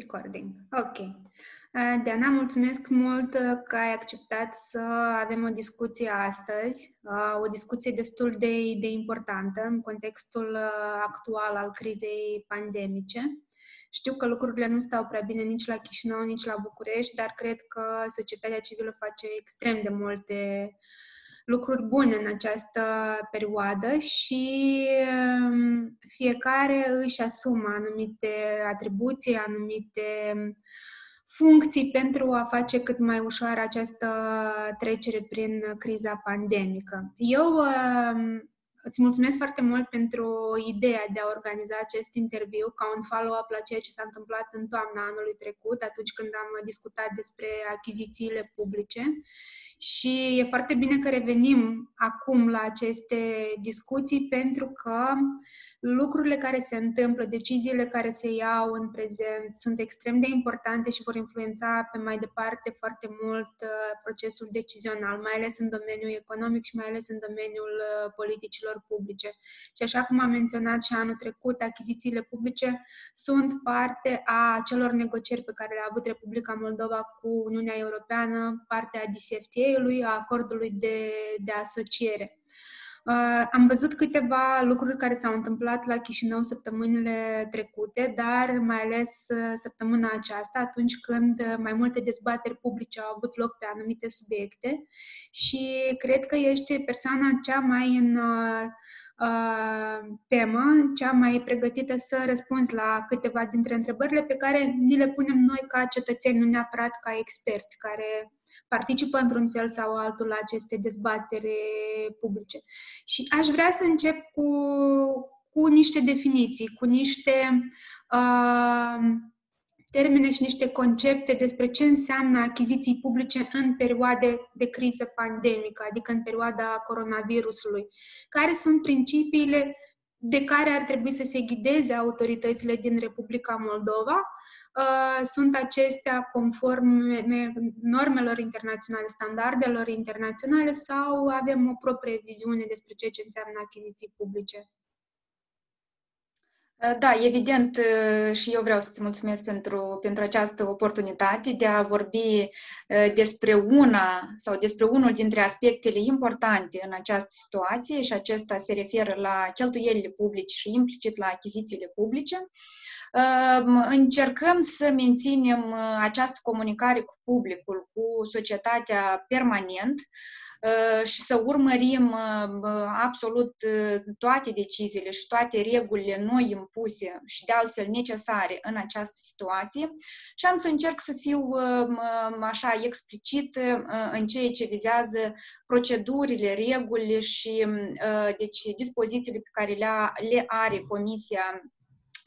Recording. Ok. Uh, Diana, mulțumesc mult uh, că ai acceptat să avem o discuție astăzi, uh, o discuție destul de, de importantă în contextul actual al crizei pandemice. Știu că lucrurile nu stau prea bine nici la Chișinău, nici la București, dar cred că societatea civilă face extrem de multe lucruri bune în această perioadă și um, fiecare își asumă anumite atribuții, anumite funcții pentru a face cât mai ușoară această trecere prin criza pandemică. Eu um, Îți mulțumesc foarte mult pentru ideea de a organiza acest interviu ca un follow-up la ceea ce s-a întâmplat în toamna anului trecut, atunci când am discutat despre achizițiile publice și e foarte bine că revenim acum la aceste discuții pentru că lucrurile care se întâmplă, deciziile care se iau în prezent sunt extrem de importante și vor influența pe mai departe foarte mult uh, procesul decizional, mai ales în domeniul economic și mai ales în domeniul uh, politicilor publice. Și așa cum am menționat și anul trecut, achizițiile publice sunt parte a celor negocieri pe care le-a avut Republica Moldova cu Uniunea Europeană, parte a DCFTA-ului, a acordului de, de asociere. Uh, am văzut câteva lucruri care s-au întâmplat la Chișinău săptămânile trecute, dar mai ales uh, săptămâna aceasta, atunci când uh, mai multe dezbateri publice au avut loc pe anumite subiecte și cred că ești persoana cea mai în temă, cea mai pregătită să răspunzi la câteva dintre întrebările pe care ni le punem noi ca cetățeni, nu neapărat ca experți care participă într-un fel sau altul la aceste dezbatere publice. Și aș vrea să încep cu, cu niște definiții, cu niște uh, termene și niște concepte despre ce înseamnă achiziții publice în perioade de criză pandemică, adică în perioada coronavirusului. Care sunt principiile de care ar trebui să se ghideze autoritățile din Republica Moldova Uh, sunt acestea conform normelor internaționale, standardelor internaționale sau avem o proprie viziune despre ceea ce înseamnă achiziții publice? Uh, da, evident uh, și eu vreau să-ți mulțumesc pentru, pentru această oportunitate de a vorbi despre una sau despre unul dintre aspectele importante în această situație și acesta se referă la cheltuielile publice și implicit la achizițiile publice. Încercăm să menținem uh, această comunicare cu publicul, cu societatea permanent uh, și să urmărim uh, absolut toate deciziile și toate regulile noi impuse și de altfel necesare în această situație. Și am să încerc să fiu așa explicit în ceea ce vizează procedurile, regulile și deci dispozițiile pe care le are Comisia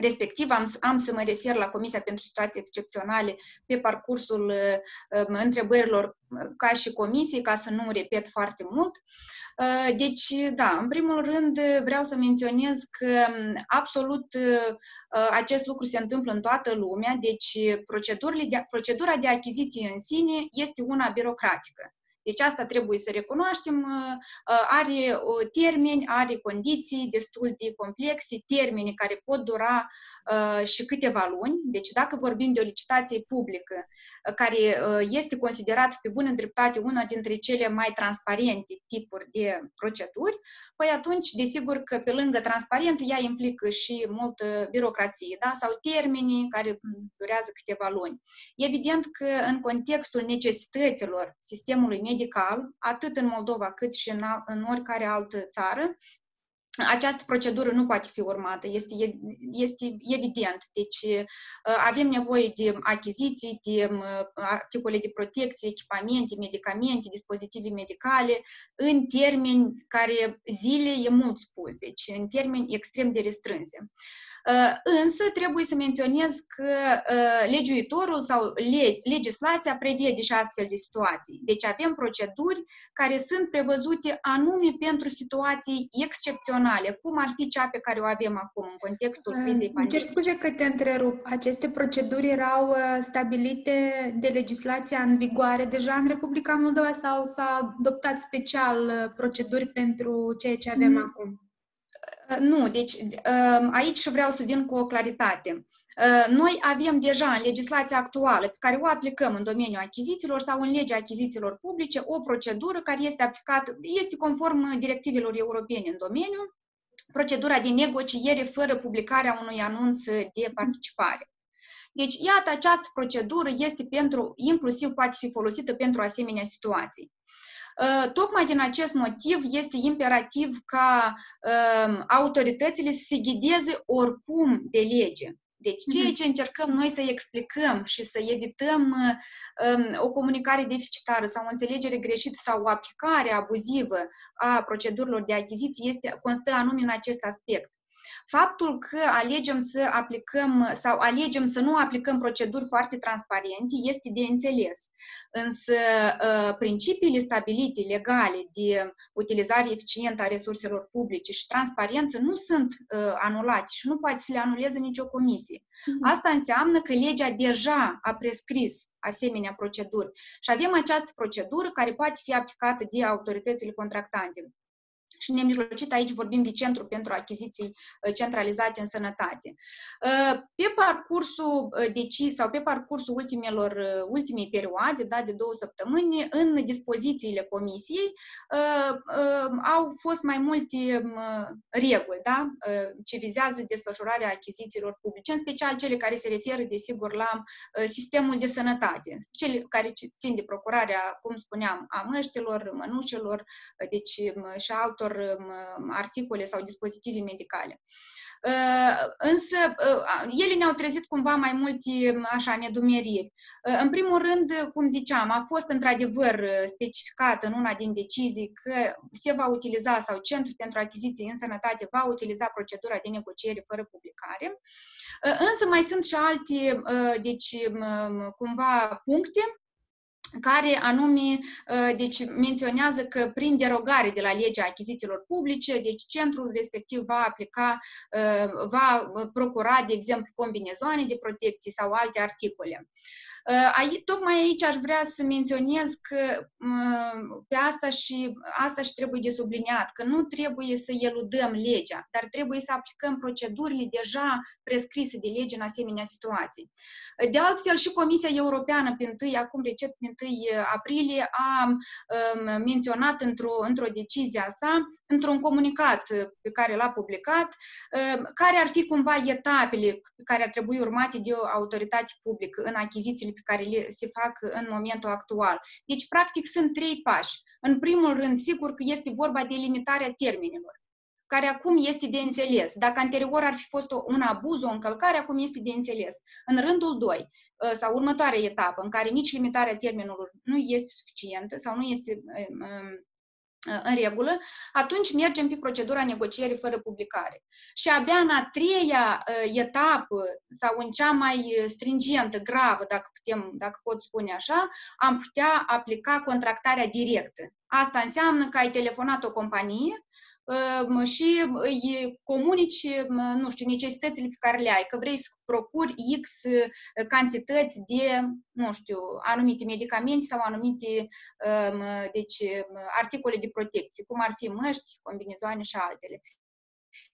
Respectiv, am, am să mă refer la Comisia pentru Situații Excepționale pe parcursul uh, întrebărilor uh, ca și comisie, ca să nu repet foarte mult. Uh, deci, da, în primul rând vreau să menționez că um, absolut uh, acest lucru se întâmplă în toată lumea, deci procedurile de, procedura de achiziție în sine este una birocratică. Deci asta trebuie să recunoaștem, uh, uh, are uh, termeni, are condiții destul de complexe, termeni care pot dura și câteva luni. Deci dacă vorbim de o licitație publică care este considerată pe bună dreptate una dintre cele mai transparente tipuri de proceduri, păi atunci, desigur că pe lângă transparență, ea implică și multă birocrație, da? sau termenii care durează câteva luni. Evident că în contextul necesităților sistemului medical, atât în Moldova cât și în, în oricare altă țară, această procedură nu poate fi urmată, este, este evident. Deci uh, avem nevoie de achiziții, de uh, articole de protecție, echipamente, medicamente, dispozitive medicale, în termeni care zile e mult spus, deci în termeni extrem de restrânse. Uh, însă trebuie să menționez că uh, legiuitorul sau legislația prevede și astfel de situații. Deci avem proceduri care sunt prevăzute anume pentru situații excepționale, cum ar fi cea pe care o avem acum în contextul uh, crizei pandemice. Cer scuze că te întrerup. Aceste proceduri erau stabilite de legislația în vigoare deja în Republica Moldova sau s-au adoptat special proceduri pentru ceea ce avem mm. acum? Nu, deci aici vreau să vin cu o claritate. Noi avem deja în legislația actuală, pe care o aplicăm în domeniul achizițiilor sau în legea achizițiilor publice, o procedură care este aplicată, este conform directivelor europene în domeniu, procedura de negociere fără publicarea unui anunț de participare. Deci, iată, această procedură este pentru, inclusiv poate fi folosită pentru asemenea situații. Uh, tocmai din acest motiv este imperativ ca um, autoritățile să se ghideze oricum de lege. Deci, ceea mhm. ce încercăm noi să explicăm și să evităm um, o comunicare deficitară sau o înțelegere greșită sau o aplicare abuzivă a procedurilor de achiziție este, constă anume în acest aspect. Faptul că alegem să aplicăm sau alegem să nu aplicăm proceduri foarte transparente este de înțeles. Însă ă, principiile stabilite legale de utilizare eficientă a resurselor publice și transparență nu sunt ă, anulate și nu poate să le anuleze nicio comisie. Mhm. Asta înseamnă că legea deja a prescris asemenea proceduri și avem această procedură care poate fi aplicată de autoritățile contractante și nemijlocit aici vorbim de Centru pentru Achiziții uh, Centralizate în Sănătate. Uh, pe parcursul uh, decizii sau pe parcursul ultimelor, ultimei perioade, da, de două săptămâni, în dispozițiile comisiei au fost mai multe um, reguli da, ce vizează desfășurarea achizițiilor publice, în special cele care se referă, desigur, la sistemul de sănătate, cele care țin de procurarea, cum spuneam, a măștilor, mănușelor, deci um, și altor altor um, articole sau dispozitive medicale. Uh, însă, uh, ele ne-au trezit cumva mai multe um, așa nedumeriri. Uh, în primul rând, cum ziceam, a fost într-adevăr specificat în una din decizii că se va utiliza sau Centrul pentru Achiziții în Sănătate va utiliza procedura de negociere fără publicare. Însă mai sunt și alte, deci, um, cumva, puncte care anume ă, deci, menționează că prin derogare de la legea achizițiilor publice, deci centrul respectiv va aplica, ă, va procura, de exemplu, combinezoane de protecție sau alte articole. Aici, tocmai aici aș vrea să menționez că pe asta și, asta și trebuie de subliniat, că nu trebuie să eludăm legea, dar trebuie să aplicăm procedurile deja prescrise de lege în asemenea situații. De altfel, și Comisia Europeană, pe 1, acum recent, pe 1 aprilie, a menționat într-o, într-o decizie a sa, într-un comunicat pe care l-a publicat, care ar fi cumva etapele care ar trebui urmate de o autoritate publică în achizițiile pe care le, se fac în momentul actual. Deci, practic, sunt trei pași. În primul rând, sigur că este vorba de limitarea termenilor care acum este de înțeles. Dacă anterior ar fi fost un abuz, o încălcare, acum este de înțeles. În rândul 2, ă, sau următoarea etapă, în care nici limitarea termenelor nu este suficientă sau nu este în regulă, atunci mergem pe procedura negocierii fără publicare. Și abia în a treia uh, etapă sau în cea mai stringentă, gravă, dacă, putem, dacă pot spune așa, am putea aplica contractarea directă. Asta înseamnă că ai telefonat o companie și îi comunici, nu știu, necesitățile pe care le ai, că vrei să procuri X cantități de, nu știu, anumite medicamente sau anumite deci, articole de protecție, cum ar fi măști, combinezoane și altele.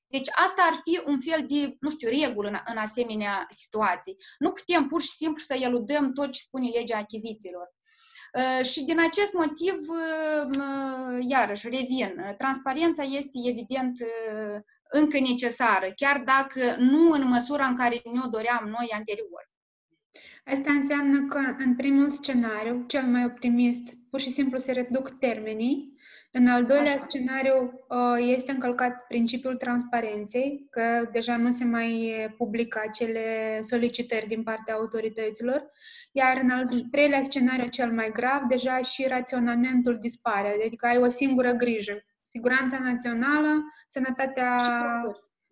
Deci asta ar fi un fel de, nu știu, regulă în, în asemenea situații. Nu putem pur și simplu să eludăm tot ce spune legea achizițiilor. Ă, și din acest motiv, ă, iarăși, revin, transparența este evident ă, încă necesară, chiar dacă nu în măsura în care ne-o doream noi anterior. Asta înseamnă că, în primul scenariu, cel mai optimist, pur și simplu se reduc termenii în al doilea Așa. scenariu uh, este încălcat principiul transparenței, că deja nu se mai publică acele solicitări din partea autorităților, iar în al treilea scenariu, cel mai grav, deja și raționamentul dispare, adică ai o singură grijă, siguranța națională, sănătatea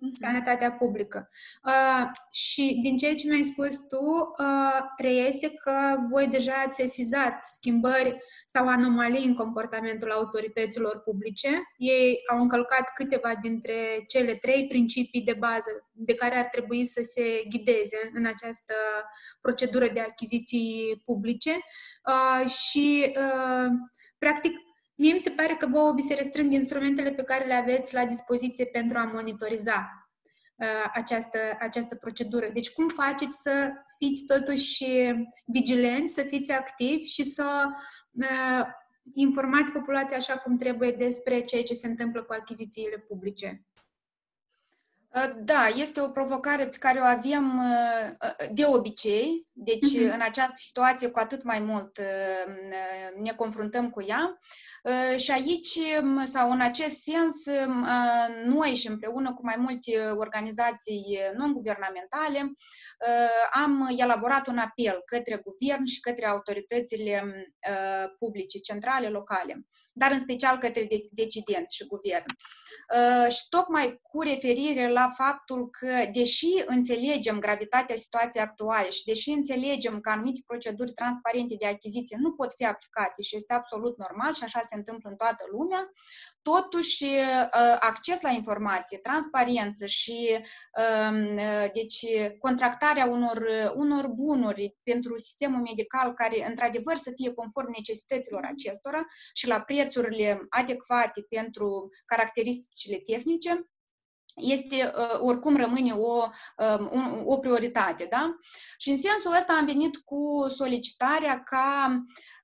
Mhm. sănătatea publică. Uh, și din ceea ce mi-ai spus tu, uh, reiese că voi deja ați sesizat schimbări sau anomalii în comportamentul autorităților publice. Ei au încălcat câteva dintre cele trei principii de bază de care ar trebui să se ghideze în această procedură de achiziții publice uh, și, uh, practic, Mie mi se pare că vouă vi se restrâng instrumentele pe care le aveți la dispoziție pentru a monitoriza uh, această, această procedură. Deci cum faceți să fiți totuși vigilenți, să fiți activi și să uh, informați populația așa cum trebuie despre ceea ce se întâmplă cu achizițiile publice? Uh, da, este o provocare pe care o avem uh, uh, de obicei, deci uh-huh. în această situație cu atât mai mult ne confruntăm cu ea și aici um, sau în acest sens um, noi și împreună cu mai multe organizații non-guvernamentale am elaborat un apel către guvern și către autoritățile publice, centrale, locale, dar în special către decidenți și guvern. Și tocmai cu referire la faptul că, deși înțelegem gravitatea situației actuale și deși înțelegem că anumite proceduri transparente de achiziție nu pot fi aplicate și este absolut normal și așa se întâmplă în toată lumea, totuși ă, acces la informație, transparență și ă, deci, contractarea unor, unor bunuri pentru sistemul medical care într-adevăr să fie conform necesităților acestora și la prețurile adecvate pentru caracteristicile tehnice, este, uh, oricum rămâne o, um, o prioritate. Da? Și în sensul ăsta am venit cu solicitarea ca,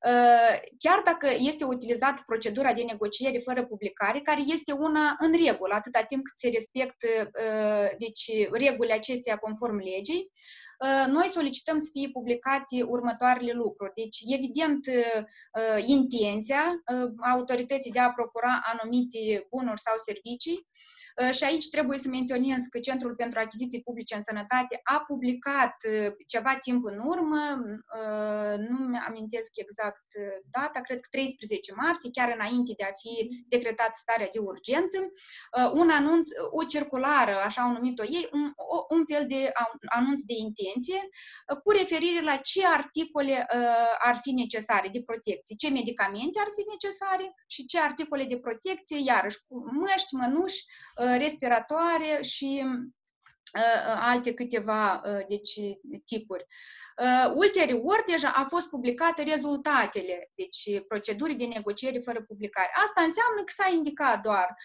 uh, chiar dacă este utilizată procedura de negociere fără publicare, care este una în regulă, atâta timp cât se respectă uh, deci, regulile acestea conform legii, noi solicităm să fie publicate următoarele lucruri. Deci, evident, intenția autorității de a procura anumite bunuri sau servicii, Uh, și aici trebuie să menționez că Centrul pentru Achiziții Publice în Sănătate a publicat uh, ceva timp în urmă, uh, nu mi amintesc exact data, cred că 13 martie, chiar înainte de a fi decretat starea de urgență, un anunț, o circulară, așa au numit-o ei, un, un fel de anunț de intenție cu referire la ce articole ar fi necesare de protecție, ce medicamente ar fi necesare și ce articole de protecție, iarăși cu măști, mănuși, respiratoare și alte câteva deci, tipuri. Ulterior, deja a fost publicate rezultatele, deci proceduri de negociere fără publicare. Asta înseamnă că s-a indicat doar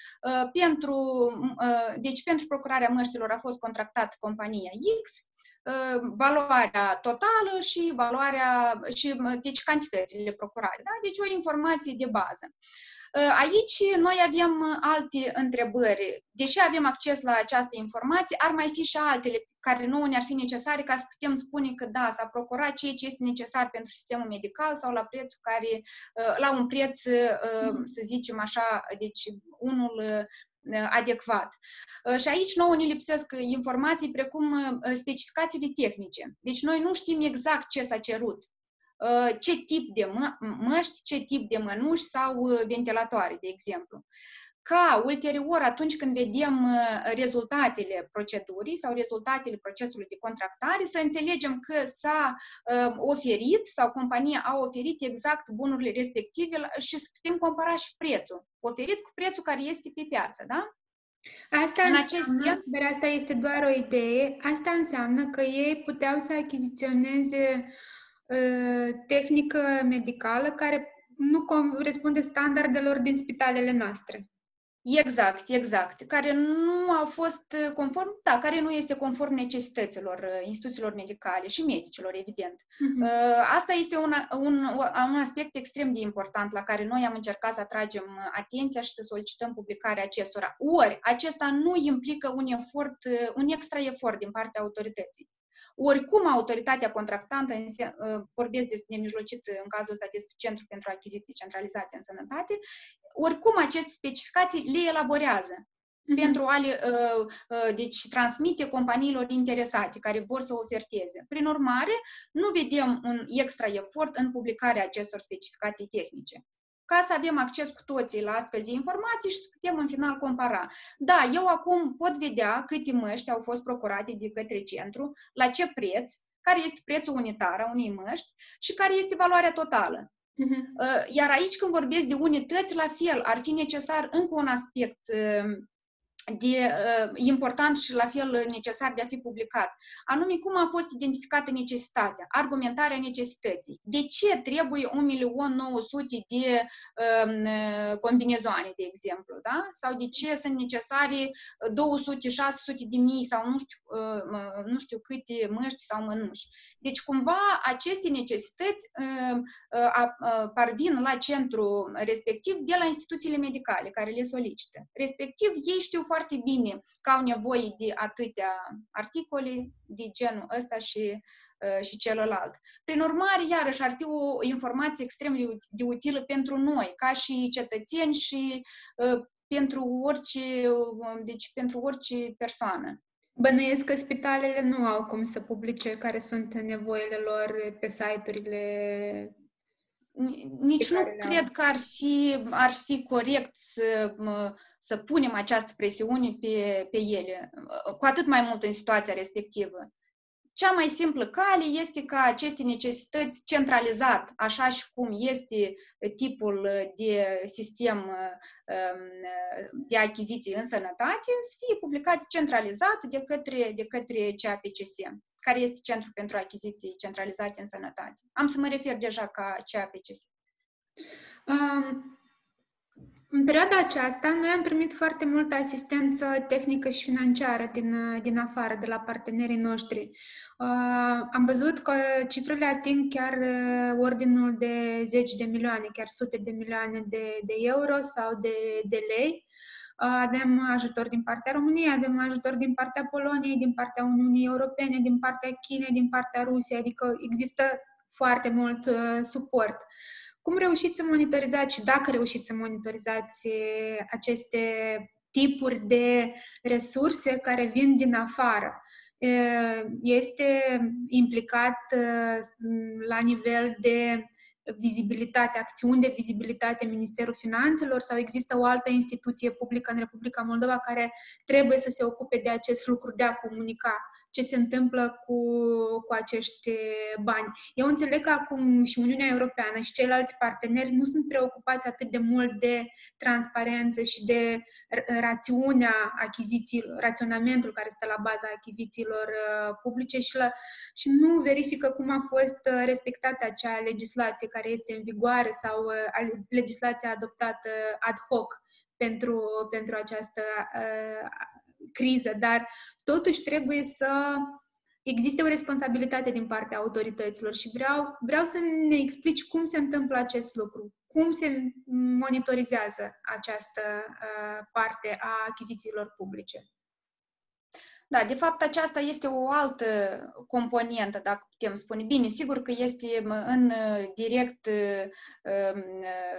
pentru, deci pentru procurarea măștilor a fost contractată compania X, valoarea totală și valoarea și deci cantitățile procurate. Da? Deci o informație de bază. Aici noi avem alte întrebări. Deși avem acces la această informație, ar mai fi și altele care nu ne-ar fi necesare ca să putem spune că da, s-a procurat ceea ce este necesar pentru sistemul medical sau la prețul care, la un preț, să zicem așa, deci unul adecvat. Și aici nouă ne lipsesc informații precum specificațiile tehnice. Deci noi nu știm exact ce s-a cerut. Uh, ce tip de mă- măști, ce tip de mănuși sau uh, ventilatoare, de exemplu. Ca ulterior, atunci când vedem uh, rezultatele procedurii sau rezultatele procesului de contractare, să înțelegem că s-a oferit sau compania a oferit exact bunurile respective și să putem compara și prețul oferit cu prețul care este pe piață, da? Asta în înseamnă, acest sens, dar asta este doar o idee, asta înseamnă că ei puteau să achiziționeze Ă, tehnică medicală care nu corespunde standardelor din spitalele noastre. Exact, exact. Care nu au fost conform, da, care nu este conform necesităților ă, instituțiilor medicale și medicilor, evident. Uh-huh. Asta este un, un, un aspect extrem de important la care noi am încercat să atragem atenția și să solicităm publicarea acestora. Ori, acesta nu implică un efort, un extra efort din partea autorității. Oricum, autoritatea contractantă, ă, vorbesc despre nemijlocit în cazul ăsta despre Centrul pentru Achiziții Centralizate în Sănătate, oricum aceste specificații le elaborează mm-hmm. pentru a le uh, uh, deci, transmite companiilor interesate care vor să oferteze. Prin urmare, nu vedem un extra efort în publicarea acestor specificații tehnice ca să avem acces cu toții la astfel de informații și să putem în final compara. Da, eu acum pot vedea câte măști au fost procurate de către centru, la ce preț, care este prețul unitar a unei măști și care este valoarea totală. Uh-huh. Iar aici când vorbesc de unități, la fel, ar fi necesar încă un aspect uh, de uh, important și la fel necesar de a fi publicat. Anume, cum a fost identificată necesitatea, argumentarea necesității. De ce trebuie 1.900.000 de uh, combinezoane, de exemplu, da? Sau de ce sunt necesare 200, 600 de mii sau nu știu, uh, nu știu câte măști sau mănuși. Deci, cumva, aceste necesități uh, uh, parvin la centru respectiv de la instituțiile medicale care le solicită. Respectiv, ei știu foarte bine că au nevoie de atâtea articole de genul ăsta și, uh, și celălalt. Prin urmare, iarăși, ar fi o informație extrem de, de utilă pentru noi, ca și cetățeni și uh, pentru orice, uh, deci pentru orice persoană. Bănuiesc că spitalele nu au cum să publice care sunt nevoile lor pe site-urile nici nu cred că ar fi, ar fi corect să, să punem această presiune pe, pe ele, cu atât mai mult în situația respectivă. Cea mai simplă cale este ca aceste necesități centralizat, așa și cum este tipul de sistem um, de achiziții în sănătate, să fie publicate centralizat de către, de către CAPCS care este Centrul pentru Achiziții Centralizate în Sănătate. Am să mă refer deja ca CAPCS. Um, în perioada aceasta, noi am primit foarte multă asistență tehnică și financiară din, din afară, de la partenerii noștri. Uh, am văzut că cifrele ating chiar uh, ordinul de zeci de milioane, chiar sute de milioane de, de euro sau de, de lei. Uh, avem ajutor din partea României, avem ajutor din partea Poloniei, din partea Uniunii Europene, din partea Chinei, din partea Rusiei, adică există foarte mult uh, suport. Cum reușiți să monitorizați și dacă reușiți să monitorizați aceste tipuri de resurse care vin din afară? Este implicat la nivel de vizibilitate, acțiuni de vizibilitate Ministerul Finanțelor sau există o altă instituție publică în Republica Moldova care trebuie să se ocupe de acest lucru, de a comunica ce se întâmplă cu, cu acești bani. Eu înțeleg că acum și Uniunea Europeană și ceilalți parteneri nu sunt preocupați atât de mult de transparență și de rațiunea achizițiilor, raționamentul care stă la baza achizițiilor uh, publice și, la, și nu verifică cum a fost uh, respectată acea legislație care este în vigoare sau uh, legislația adoptată ad hoc pentru, pentru această uh, criză, dar totuși trebuie să existe o responsabilitate din partea autorităților și vreau, vreau să ne explici cum se întâmplă acest lucru, cum se monitorizează această uh, parte a achizițiilor publice. Da, de fapt aceasta este o altă componentă, dacă putem spune. Bine, sigur că este în direct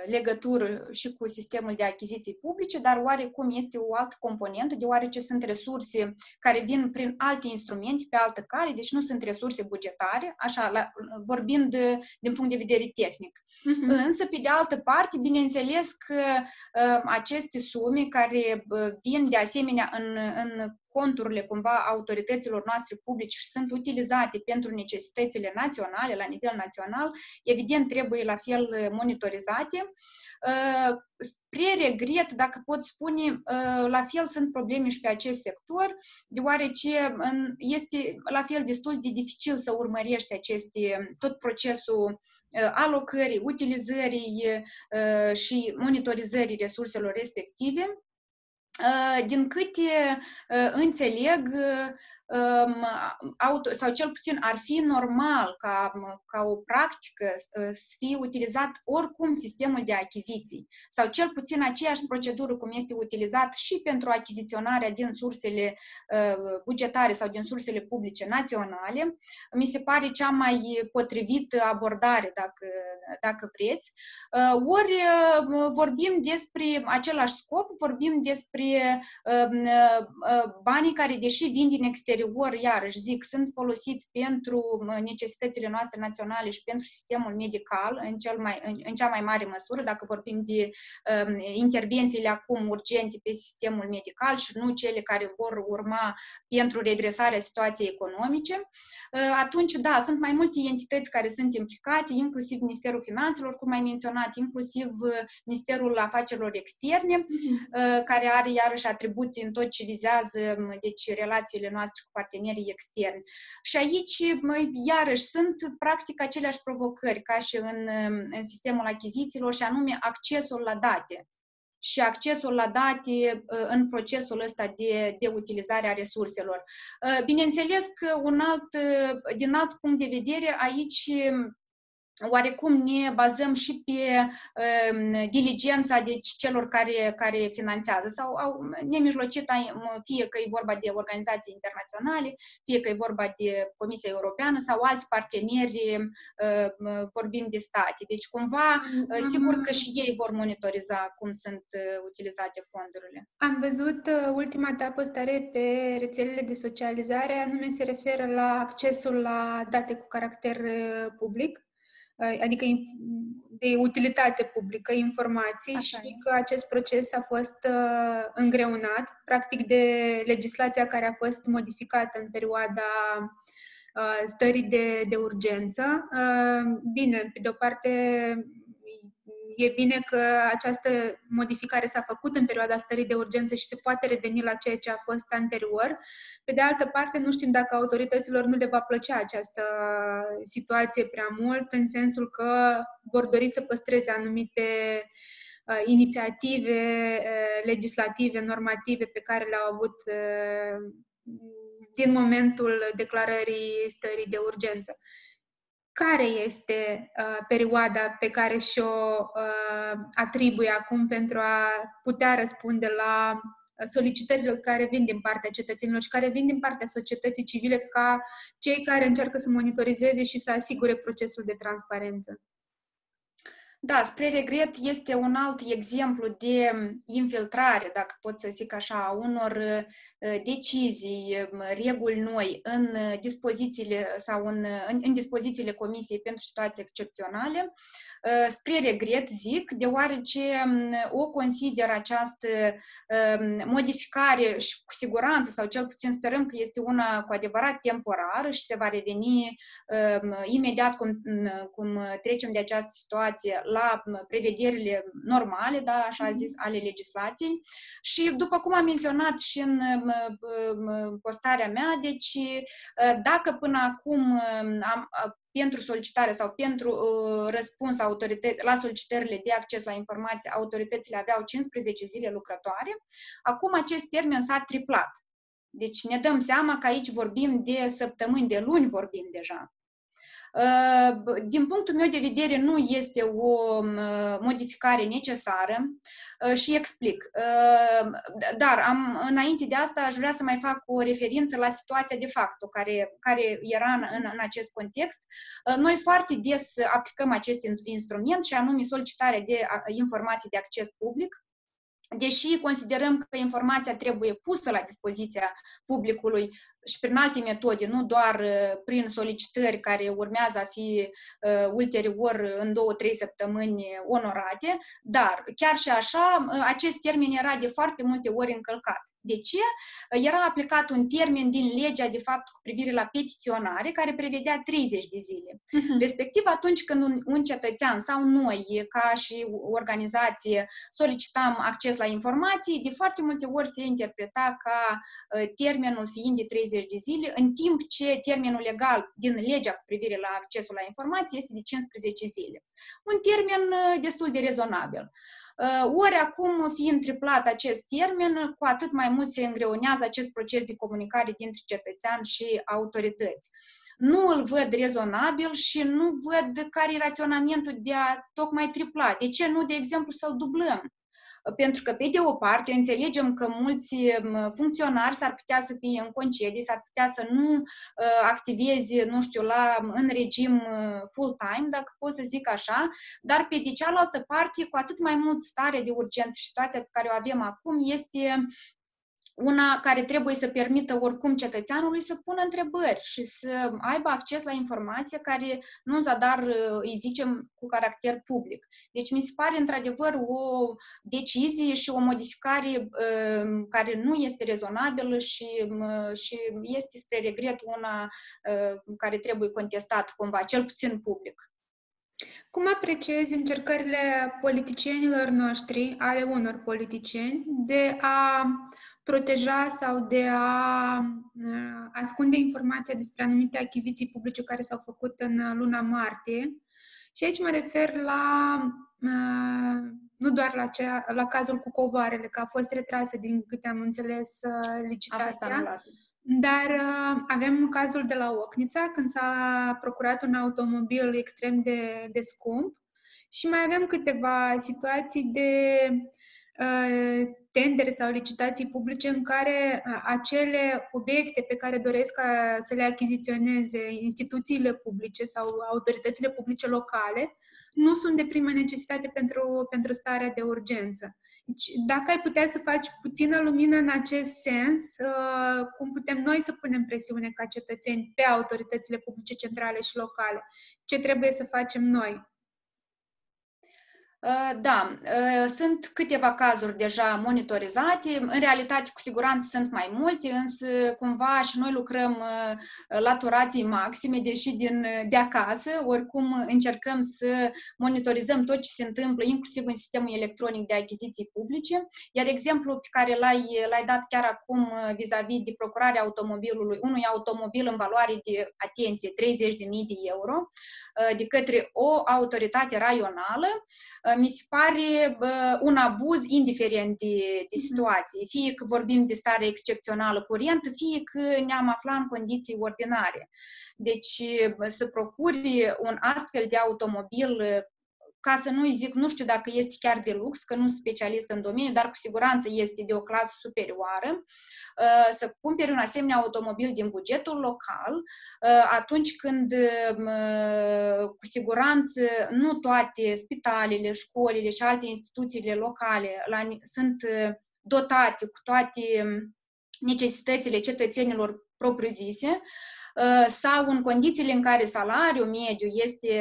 legătură și cu sistemul de achiziții publice, dar oarecum este o altă componentă, deoarece sunt resurse care vin prin alte instrumente, pe altă cale, deci nu sunt resurse bugetare, așa, la, vorbind de, din punct de vedere tehnic. Uh-huh. Însă, pe de altă parte, bineînțeles că uh, aceste sume care vin de asemenea în, în conturile cumva autorităților noastre publice și sunt utilizate pentru necesitățile naționale, la nivel național, evident trebuie la fel monitorizate. Uh, spre regret, dacă pot spune, uh, la fel sunt probleme și pe acest sector, deoarece este la fel destul de dificil să urmărești aceste, tot procesul uh, alocării, utilizării și monitorizării resurselor respective. Din câte înțeleg, auto, sau cel puțin ar fi normal ca, ca o practică să fie utilizat oricum sistemul de achiziții sau cel puțin aceeași procedură cum este utilizat și pentru achiziționarea din sursele bugetare sau din sursele publice naționale, mi se pare cea mai potrivită abordare, dacă, dacă vreți. Ori vorbim despre același scop, vorbim despre banii care, deși vin din exterior, ulterior, iarăși zic, sunt folosiți pentru necesitățile noastre naționale și pentru sistemul medical în, cel mai, în, în cea mai mare măsură, dacă vorbim de um, intervențiile acum urgente pe sistemul medical și nu cele care vor urma pentru redresarea situației economice, uh, atunci, da, sunt mai multe entități care sunt implicate, inclusiv Ministerul Finanțelor, cum ai menționat, inclusiv uh, Ministerul Afacerilor Externe, mm-hmm. care are iarăși atribuții în tot ce vizează deci, relațiile noastre cu partenerii externi. Și aici, iarăși, sunt practic aceleași provocări ca și în, în sistemul achizițiilor, și anume accesul la date și accesul la date uh, în procesul ăsta de, de utilizare a resurselor. Uh, bineînțeles că un alt, uh, din alt punct de vedere, aici oarecum ne bazăm și pe uh, diligența deci, celor care, care finanțează sau au nemijlocit, fie că e vorba de organizații internaționale, fie că e vorba de Comisia Europeană sau alți parteneri, uh, vorbim de state. Deci, cumva, uh, sigur că și ei vor monitoriza cum sunt uh, utilizate fondurile. Am văzut uh, ultima ta postare pe rețelele de socializare, anume se referă la accesul la date cu caracter uh, public adică de utilitate publică, informații Așa și e. că acest proces a fost uh, îngreunat, practic, de legislația care a fost modificată în perioada uh, stării de, de urgență. Uh, bine, pe de o parte, e bine că această modificare s-a făcut în perioada stării de urgență și se poate reveni la ceea ce a fost anterior. Pe de altă parte, nu știm dacă autorităților nu le va plăcea această situație prea mult, în sensul că vor dori să păstreze anumite uh, inițiative uh, legislative, normative pe care le-au avut uh, din momentul declarării stării de urgență care este uh, perioada pe care și-o uh, atribuie acum pentru a putea răspunde la uh, solicitările care vin din partea cetățenilor și care vin din partea societății civile ca cei care încearcă să monitorizeze și să asigure procesul de transparență. Da, spre regret este un alt exemplu de infiltrare, dacă pot să zic așa, a unor uh, decizii, um, reguli noi în uh, dispozițiile sau în, uh, în, în dispozițiile Comisiei pentru situații excepționale, spre regret zic, deoarece um, o consider această um, modificare și cu siguranță, sau cel puțin sperăm că este una cu adevărat temporară și se va reveni imediat cum, cum trecem de această situație la prevederile normale, da, așa zis, ale legislației. Și după cum am menționat și în postarea mea, deci dacă până acum am, pentru solicitare sau pentru uh, răspuns la solicitările de acces la informații, autoritățile aveau 15 zile lucrătoare, acum acest termen s-a triplat. Deci ne dăm seama că aici vorbim de săptămâni, de luni vorbim deja. Uh, din punctul meu de vedere, nu este o um, modificare necesară uh, și explic. Uh, dar am, înainte de asta aș vrea să mai fac o referință la situația de fapt care, care era în, în, în acest context. Noi foarte des aplicăm acest instrument și anume solicitarea de informații de acces public deși considerăm că informația trebuie pusă la dispoziția publicului și prin alte metode, nu doar uh, prin solicitări care urmează a fi uh, ulterior în două-trei săptămâni onorate, dar chiar și așa, uh, acest termen era de foarte multe ori încălcat. De ce? Era aplicat un termen din legea, de fapt, cu privire la petiționare, care prevedea 30 de zile. Uh-huh. Respectiv, atunci când un, un cetățean sau noi, ca și organizație, solicitam acces la informații, de foarte multe ori se interpreta ca uh, termenul fiind de 30 de zile, în timp ce termenul legal din legea cu privire la accesul la informații este de 15 zile. Un termen uh, destul de rezonabil. Uh, ori acum, fiind triplat acest termen, cu atât mai mult se îngreunează acest proces de comunicare dintre cetățean și autorități. Nu îl văd rezonabil și nu văd care e raționamentul de a tocmai tripla. De ce nu, de exemplu, să-l dublăm? Pentru că, pe de o parte, înțelegem că mulți funcționari s-ar putea să fie în concedii, s-ar putea să nu uh, activeze, nu știu, la, în regim uh, full-time, dacă pot să zic așa, dar pe de cealaltă parte, cu atât mai mult stare de urgență și situația pe care o avem acum este una care trebuie să permită oricum cetățeanului să pună întrebări și să aibă acces la informație care nu în zadar îi zicem cu caracter public. Deci mi se pare într-adevăr o decizie și o modificare uh, care nu este rezonabilă și, uh, și este spre regret una uh, care trebuie contestat cumva, cel puțin public. Cum apreciezi încercările politicienilor noștri, ale unor politicieni, de a proteja sau de a uh, ascunde informația despre anumite achiziții publice care s-au făcut în luna martie? Și aici mă refer la, uh, nu doar la, cea, la cazul cu covoarele, că a fost retrasă, din câte am înțeles, uh, licitația. Dar uh, avem cazul de la Ocnița, când s-a procurat un automobil extrem de, de scump și mai avem câteva situații de uh, tendere sau licitații publice în care uh, acele obiecte pe care doresc ca să le achiziționeze instituțiile publice sau autoritățile publice locale nu sunt de primă necesitate pentru, pentru starea de urgență. Deci, dacă ai putea să faci puțină lumină în acest sens, uh, cum putem noi să punem presiune ca cetățeni pe autoritățile publice centrale și locale? Ce trebuie să facem noi? Uh, da, uh, sunt câteva cazuri deja monitorizate. În realitate, cu siguranță sunt mai multe, însă cumva și noi lucrăm uh, la turații maxime, deși din, de acasă, oricum încercăm să monitorizăm tot ce se întâmplă, inclusiv în sistemul electronic de achiziții publice. Iar exemplul pe care l-ai, l-ai dat chiar acum vis-a-vis de procurarea automobilului, unui automobil în valoare de, atenție, 30.000 de euro, de către o autoritate raională, mi se pare un abuz indiferent de, de mhm. situație. Fie că vorbim de stare excepțională curentă, fie că ne-am aflat în condiții ordinare. Deci să procuri un astfel de automobil ca să nu-i zic, nu știu dacă este chiar de lux, că nu sunt specialist în domeniu, dar cu siguranță este de o clasă superioară, uh, să cumperi un asemenea automobil din bugetul local, uh, atunci când uh, cu siguranță nu toate spitalele, școlile și alte instituțiile locale sunt dotate cu toate necesitățile cetățenilor propriu-zise, Uh, sau în condițiile în care salariul mediu este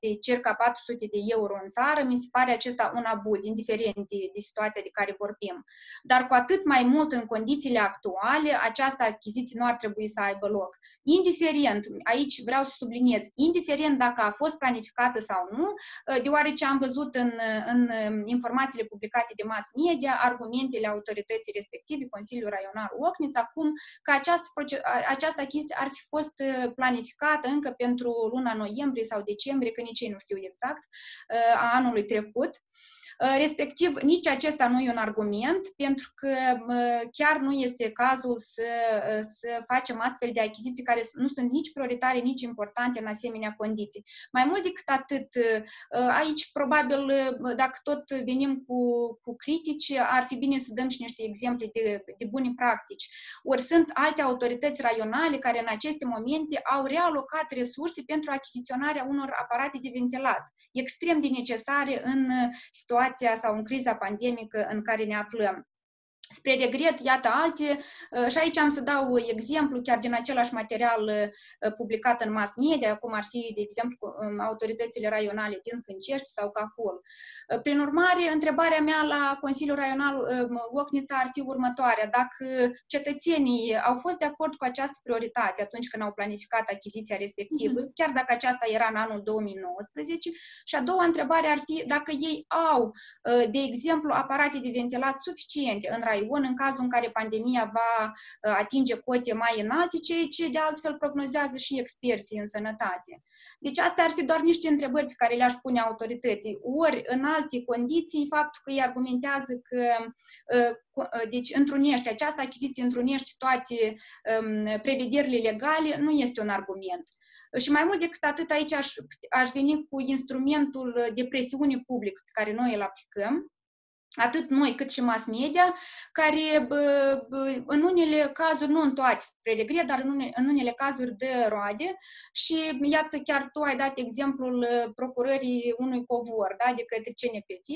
de circa 400 de euro în țară, mi se pare acesta un abuz, indiferent de, de situația de care vorbim. Dar cu atât mai mult în condițiile actuale, această achiziție nu ar trebui să aibă loc. Indiferent, aici vreau să subliniez, indiferent dacă a fost planificată sau nu, uh, deoarece am văzut în, în informațiile publicate de mass media argumentele autorității respective, Consiliul Raional Ocnița, acum că această, această achiziție ar fi fost fost uh, planificată încă pentru luna noiembrie sau decembrie, că nici ei nu știu exact, uh, a anului trecut. Uh, respectiv, nici acesta nu e un argument, pentru că chiar nu este cazul să, să facem astfel de achiziții care nu sunt nici prioritare, nici importante în asemenea condiții. Mai mult decât atât, aici, probabil, dacă tot venim cu, cu critici, ar fi bine să dăm și niște exemple de, de bune practici. Ori sunt alte autorități raionale care în aceste momente au realocat resurse pentru achiziționarea unor aparate de ventilat, extrem de necesare în situația sau în criza pandemică în care ne aflăm. Spre regret, iată alte, și aici am să dau exemplu chiar din același material publicat în mass media, cum ar fi, de exemplu, autoritățile raionale din Hâncești sau Cahul. Prin urmare, întrebarea mea la Consiliul Raional Ocnița ar fi următoarea. Dacă cetățenii au fost de acord cu această prioritate atunci când au planificat achiziția respectivă, mm-hmm. chiar dacă aceasta era în anul 2019, și a doua întrebare ar fi dacă ei au, de exemplu, aparate de ventilat suficiente în raion Taiwan în cazul în care pandemia va uh, atinge cote mai înalte, ceea ce de altfel prognozează și experții în sănătate. Deci astea ar fi doar niște întrebări pe care le-aș pune autorității. Ori, în alte condiții, faptul că ei argumentează că uh, uh, deci întrunește, această achiziție întrunește toate um, prevederile legale, nu este un argument. Și mai mult decât atât, aici aș, aș veni cu instrumentul de presiune publică pe care noi îl aplicăm, atât noi cât și mass media, care în unele cazuri, nu în toate spre regret, dar în unele, în unele cazuri de roade. Și iată chiar tu ai dat exemplul uh, procurării unui covor da, de către CNPT,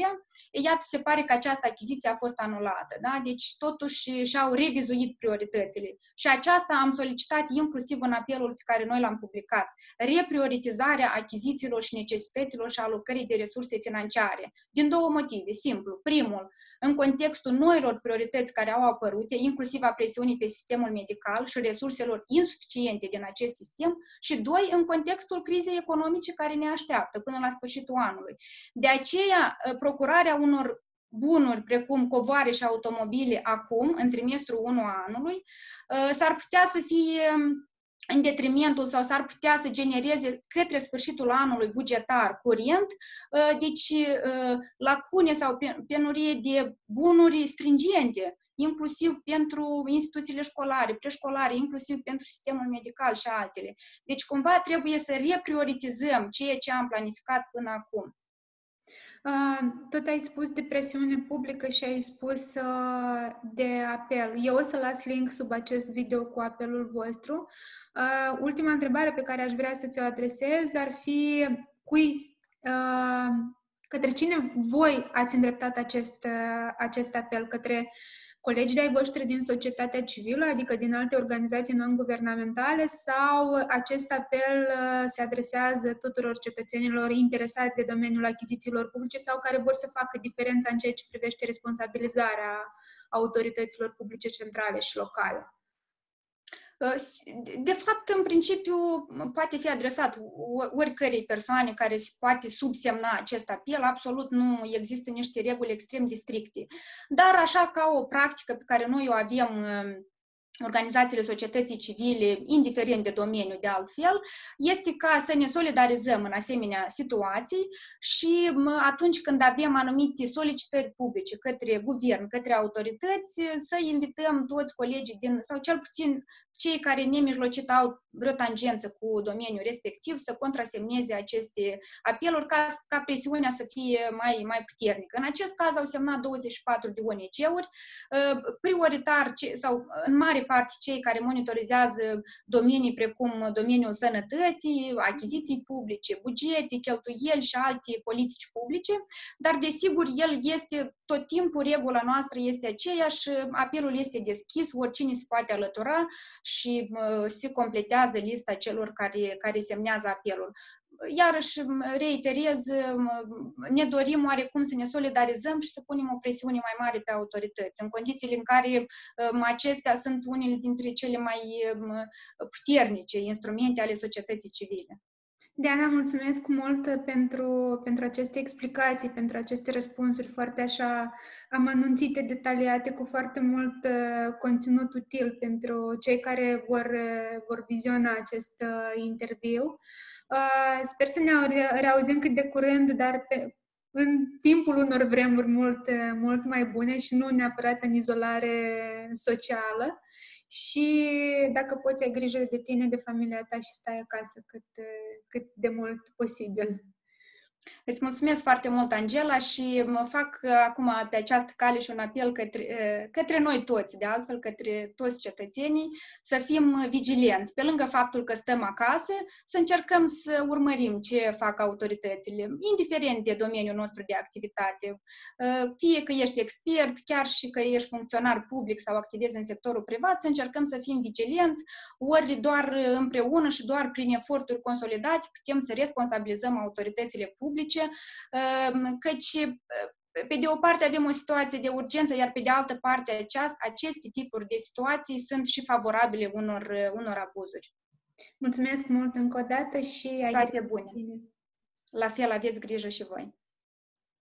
iată se pare că această achiziție a fost anulată, da? deci totuși și-au revizuit prioritățile. Și aceasta am solicitat inclusiv în apelul pe care noi l-am publicat, reprioritizarea achizițiilor și necesităților și alocării de resurse financiare, din două motive, simplu. Primul, primul, în contextul noilor priorități care au apărut, inclusiv a presiunii pe sistemul medical și resurselor insuficiente din acest sistem, și doi, în contextul crizei economice care ne așteaptă până la sfârșitul anului. De aceea, procurarea unor bunuri precum covoare și automobile acum, în trimestrul 1 anului, s-ar putea să fie în detrimentul sau s-ar putea să genereze către sfârșitul anului bugetar curent, uh, deci uh, lacune sau penurie de bunuri stringente, inclusiv pentru instituțiile școlare, preșcolare, inclusiv pentru sistemul medical și altele. Deci cumva trebuie să reprioritizăm ceea ce am planificat până acum. Tot ai spus de presiune publică și ai spus de apel. Eu o să las link sub acest video cu apelul vostru. Ultima întrebare pe care aș vrea să ți-o adresez ar fi cui, către cine voi ați îndreptat acest, acest apel? Către colegi de-ai voștri din societatea civilă, adică din alte organizații non-guvernamentale, sau acest apel uh, se adresează tuturor cetățenilor interesați de domeniul achizițiilor publice sau care vor să facă diferența în ceea ce privește responsabilizarea autorităților publice centrale și locale? Uh, de fapt, în principiu, poate fi adresat oricărei persoane care poate subsemna acest apel, absolut nu există niște reguli extrem de stricte. Dar așa ca o practică pe care noi o avem um, organizațiile societății civile, indiferent de domeniu de altfel, este ca să ne solidarizăm în asemenea situații și atunci când avem anumite solicitări publice către guvern, către autorități, să invităm toți colegii din, sau cel puțin cei care nemijlocit au vreo tangență cu domeniul respectiv să contrasemneze aceste apeluri ca, ca presiunea să fie mai, mai puternică. În acest caz au semnat 24 de ONG-uri, ă, prioritar sau în mare parte cei care monitorizează domenii precum domeniul sănătății, achiziții publice, bugete, cheltuieli și alte politici publice, dar desigur el este tot timpul, regula noastră este aceeași, apelul este deschis, oricine se poate alătura și se completează lista celor care, care semnează apelul. Iarăși reiterez, ne dorim oarecum să ne solidarizăm și să punem o presiune mai mare pe autorități, în condițiile în care acestea sunt unele dintre cele mai puternice instrumente ale societății civile. Diana, mulțumesc mult pentru, pentru aceste explicații, pentru aceste răspunsuri foarte așa amănunțite, detaliate, cu foarte mult uh, conținut util pentru cei care vor, uh, vor viziona acest uh, interviu. Uh, sper să ne reauzim cât de curând, dar pe, în timpul unor vremuri mult, mult mai bune și nu neapărat în izolare socială și dacă poți ai grijă de tine, de familia ta și stai acasă cât, cât de mult posibil. Îți mulțumesc foarte mult, Angela, și mă fac uh, acum pe această cale și un apel către, uh, către noi toți, de altfel către toți cetățenii, să fim vigilenți. Pe lângă faptul că stăm acasă, să încercăm să urmărim ce fac autoritățile, indiferent de domeniul nostru de activitate. Uh, fie că ești expert, chiar și că ești funcționar public sau activezi în sectorul privat, să încercăm să fim vigilenți, ori doar împreună și doar prin eforturi consolidate putem să responsabilizăm autoritățile publice publice, ehm, căci pe de o parte avem o situație de urgență, iar pe de altă parte aceast, aceste tipuri de situații sunt și favorabile unor, unor abuzuri. Mulțumesc mult încă o dată și ai Toate bune! La fel, aveți grijă și voi!